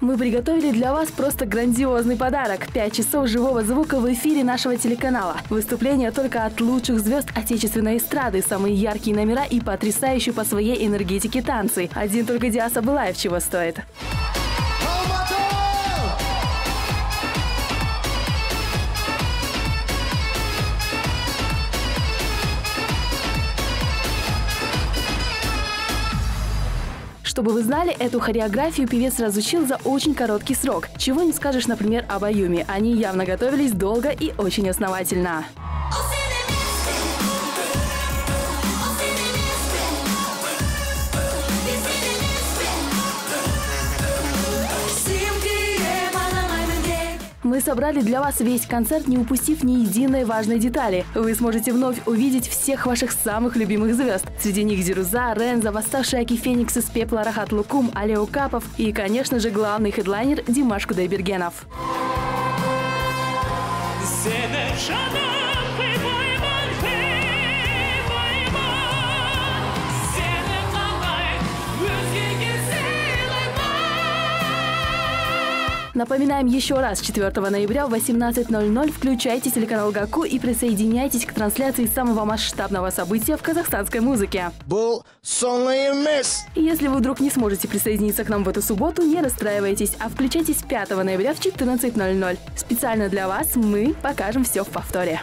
Мы приготовили для вас просто грандиозный подарок. Пять часов живого звука в эфире нашего телеканала. Выступления только от лучших звезд отечественной эстрады, самые яркие номера и потрясающие по своей энергетике танцы. Один только Диаса Былаев чего стоит. Чтобы вы знали, эту хореографию певец разучил за очень короткий срок. Чего не скажешь, например, об Аюме. Они явно готовились долго и очень основательно. Мы собрали для вас весь концерт, не упустив ни единой важной детали. Вы сможете вновь увидеть всех ваших самых любимых звезд. Среди них Зируза, Ренза, восставший Аки Феникс из пепла Рахат Лукум, Алео Капов и, конечно же, главный хедлайнер Димаш Кудайбергенов. Напоминаем еще раз, 4 ноября в 18.00 включайте телеканал ГАКУ и присоединяйтесь к трансляции самого масштабного события в казахстанской музыке. Был. Если вы вдруг не сможете присоединиться к нам в эту субботу, не расстраивайтесь, а включайтесь 5 ноября в 14.00. Специально для вас мы покажем все в повторе.